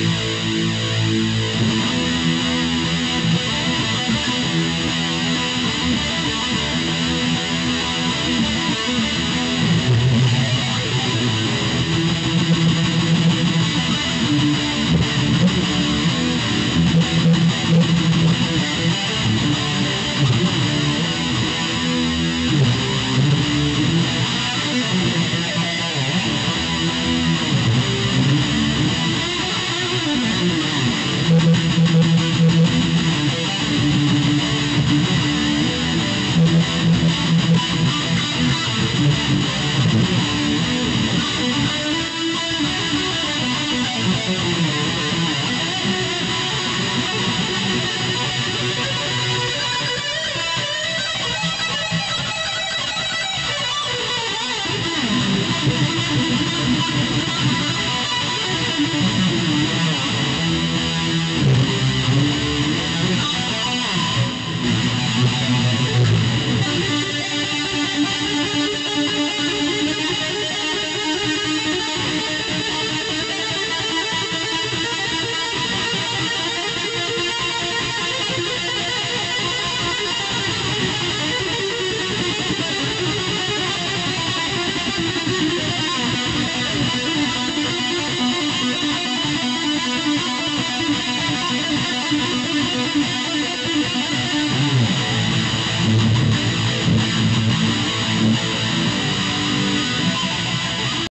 Bye.